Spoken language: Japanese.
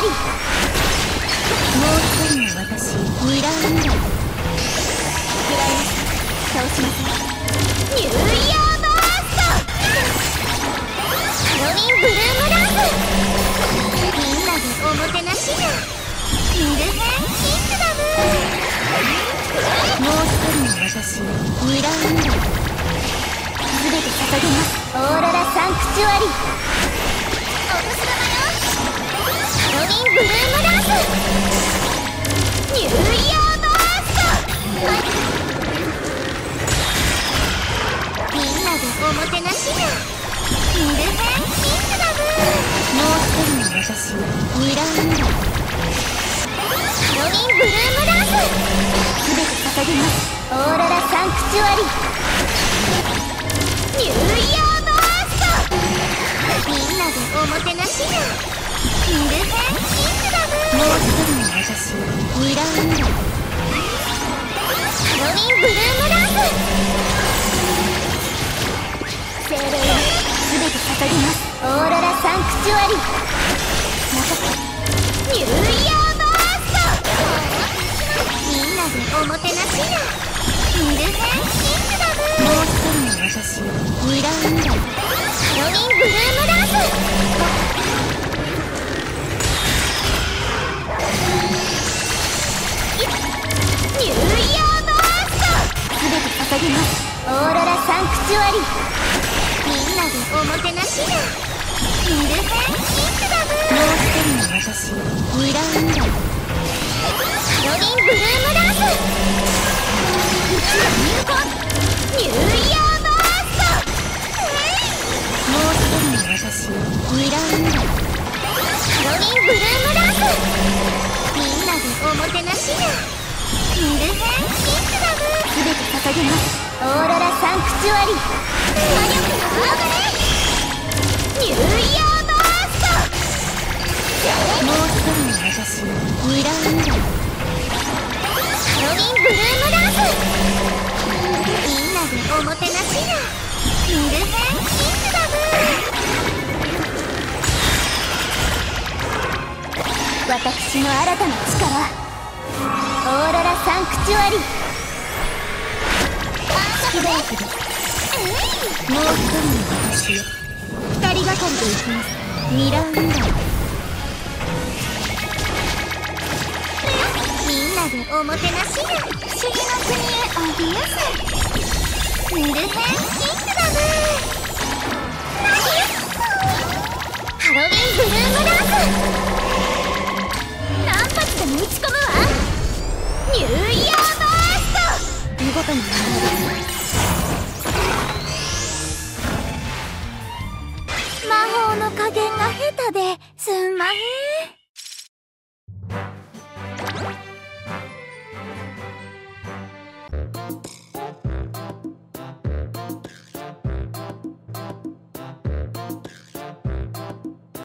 りもう一人の私ミラーミラー食らいます倒しませんニューイヤーバースト。ハロウィンブルームダンス。みんなでおもてなしや。ミルヘンキングダムもう一人の私ミラーミラー全て捧げます。オーロラサンクチュアリもてなしや。ミルヘンキングダムもう一人の私ミラーミラーハロウィンブルームダンス全て捧げます。オーロラサンクチュアリ。ニューイヤーバーストみんなでおもてなしやミルヘンキングダムもう一人の私ミラーミラーハロウィンブ。ルームダンスおもてなしやミルヘンキングダムもう一人の私ミラーミラーハロウィンブルームダンスニューイヤーバースト全て捧げますオーロラサンクチュアリみんなでおもてなしやミルヘンキングダムもう一人の私ミラーミラーハロウィンブルームダンス私ミラーミラーハロウィンブルームダンスみんなでおもてなしやミルヘンキングダム全て捧げます。オーロラサンクチュアリ魔力の上がれニューイヤーバーストもう一人の私ミラーミラーハロウィンブルームダンスみんなでおもてなしやミルヘン私の新たな力。オーロラサンクチュアリ。スキバークですもう一人の私よ。二人がかりで行きます。ミラーミラーみんなでおもてなしや。不思議の国へアディアスミルヘンキングダム。ハロウィンブルー。魔